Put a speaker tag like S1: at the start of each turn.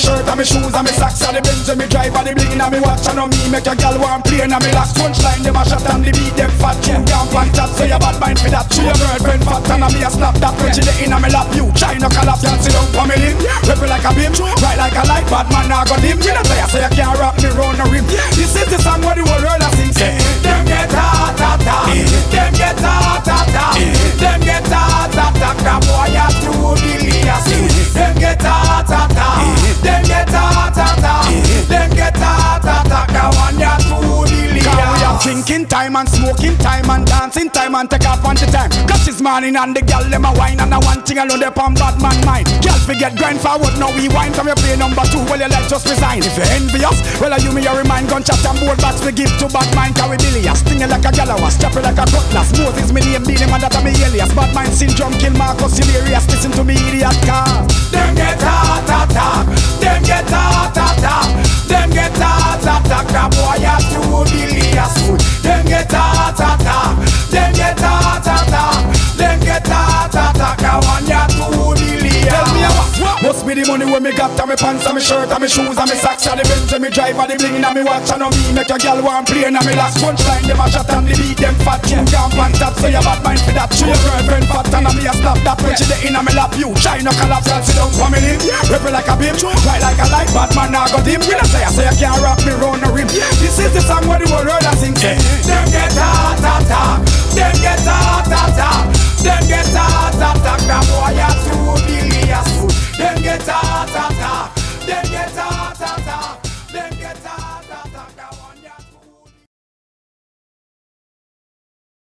S1: shirt and me shoes and me socks and the Benz and me drive and the bling and me watch and on me make a gal want play and me last punchline them a shot and the beat them fat you can't pan that so you bad mind for that. She your girlfriend fat and a me a snap that when she the in a me lap you try no collapse and sit down for me limb. Rip like a beam, right like a light, bad man now go dim. Me not say I say you can't smoking time and dancing time and take off on the time. Cause it's morning and the girl them a wine and a one thing alone they on bad man mind. Girl forget grind forward now we wine from your play number two. Well you let just resign. If you're envious, well I you me your remind gunshot and board box we give to bad mind. Carry billions, sting like a galliwasp, chop like a cutlass. Moses me name, be them and that me alias. Bad mind syndrome kill Marcus hilarious. Listen to me idiot car. Them get hot hot be the money when me got on me pants and me shirt and me shoes and me socks and the Benz and me drive and the bling and me watch and on me make a girl want play and me last punchline them a shot and the beat them fat. You can't pan that so you bad mind for that. Your girlfriend fat and me a stop that when she the in and me lap you. Try no collapse and sit down for me limb. Rip it like a beam, right like a light. Bad man now got him. We not say I say you can't rock me round the rim. This is the song where the world